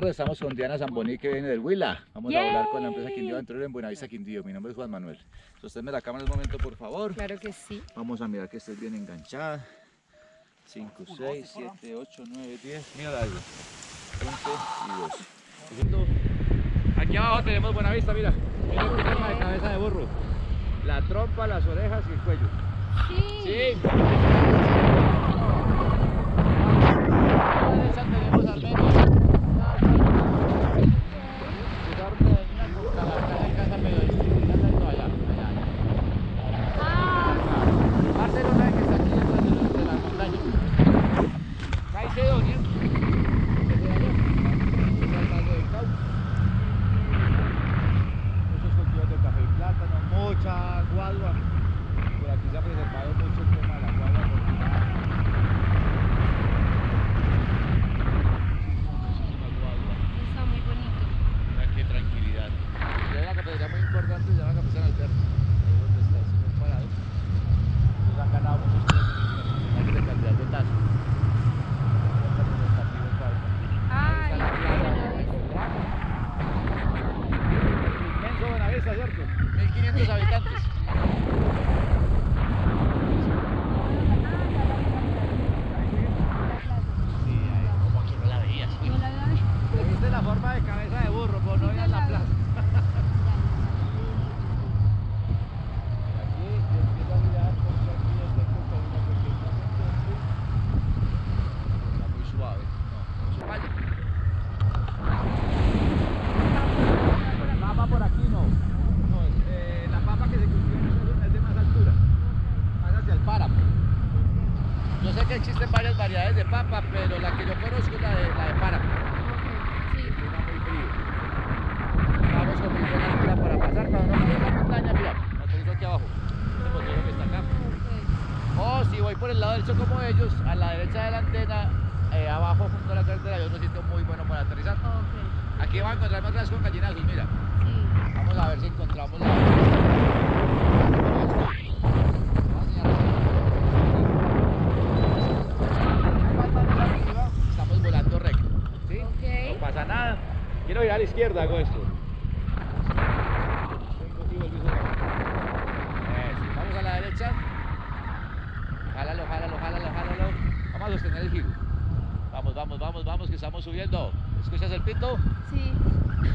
tardes, estamos con Diana Zamboní que viene del Huila. Vamos a hablar con la empresa Quindío Aventurero en Buenavista Quindío. Mi nombre es Juan Manuel. Sosténme la cámara un momento, por favor. Claro que sí. Vamos a mirar que estés bien enganchada. 5, 6, 7, 8, 9, 10. Mira la 20 y 2. Aquí abajo tenemos buena vista, mira. Mira el forma de cabeza de burro. La trompa, las orejas y el cuello. Sí. Sí. A la derecha tenemos al menos. Ah, Barcelona que está aquí detrás de los- de la montaña. Caicedo, ¿sí? Desde allá. Desde el Valle del Cauca. Muchos cultivos de café y plátano, mucha guadua. Por aquí se ha preservado mucho el tema de la guadua combinada. Muchísima, muchísima guadua. está muy bonito. Mira qué tranquilidad. Y hay una cafetería muy importante, donde está el señor parado. Ellos han ganado muchos premios internacionales de calidad taza. Ay, está la qué plaza, buena el vista. drama. Inmenso Buenavista, ¿cierto? 1500 habitantes. Sí, ahí como que no la veías. No la veo. ¿Te viste la forma de cabeza de burro? Pues no Sí, veías yo la la plaza. vi. Aquí empieza a mirar porque aquí es de coca una pequeña serpiente. Está muy suave. No, no vaya. Papa por aquí no. No, es, eh, la papa que se cultiva en esta zona es de más altura, más hacia el páramo. Yo sé que existen varias variedades de papa, pero la que yo conozco es la de, la de páramo. Sí. Es una muy fría. Vamos con muy buena altura para pasar. Cuando no vamos a la montaña, mira, aterrizo aquí abajo. Este montero que está acá. O si voy por el lado derecho como ellos, a la derecha de la antena, eh, abajo junto a la carretera, yo no sitio muy bueno para aterrizar. Aquí van a encontrarme otra vez con gallinazos, mira. Sí. Vamos a ver si encontramos la. Estamos volando recto. ¿sí? Ok. No pasa nada. Quiero ir a la izquierda, hago esto. Eso. Vamos a la derecha. Jálalo, jálalo, jálalo, jálalo. Vamos a sostener el giro. Vamos, vamos, vamos, vamos, que estamos subiendo. ¿Escuchas el pito? Sí.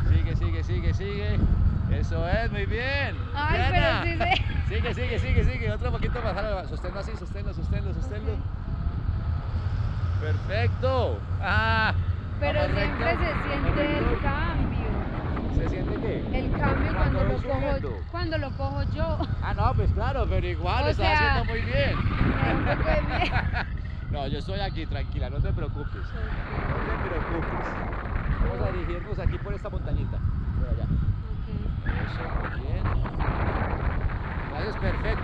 Sigue, sigue, sigue, sigue. Eso es, muy bien. Ay, Diana. pero sí se- Sigue, sigue, sigue, sigue. Otro poquito más. jálalo. Sosténlo así, sosténlo, sosténlo, sosténlo. Ok. Perfecto. Ah. Pero siempre recto, se siente el cambio. ¿Se siente qué? El cambio Cuando lo cojo, cuando lo cojo yo. Ah, no, pues claro, pero igual O lo estás sea, haciendo muy bien. no, yo estoy aquí, tranquila, no te preocupes. No te preocupes. Vamos a dirigirnos aquí por esta montañita. Por allá. Ok. Eso, muy bien. Haces perfecto,